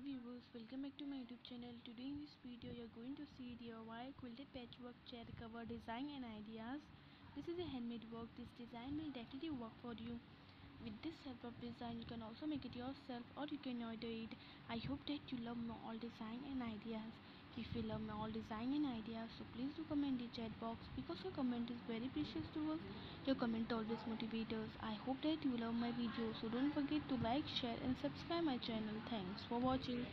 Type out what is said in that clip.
viewers welcome back to my youtube channel. Today in this video you're going to see DIY quilted patchwork chair cover design and ideas. This is a handmade work. This design will definitely work for you. With this help of design you can also make it yourself or you can order it. I hope that you love all design and ideas if you love my all design and ideas so please do comment in the chat box because your comment is very precious to us. Your comment always motivates us. I hope that you love my video so don't forget to like share and subscribe my channel. Thanks for watching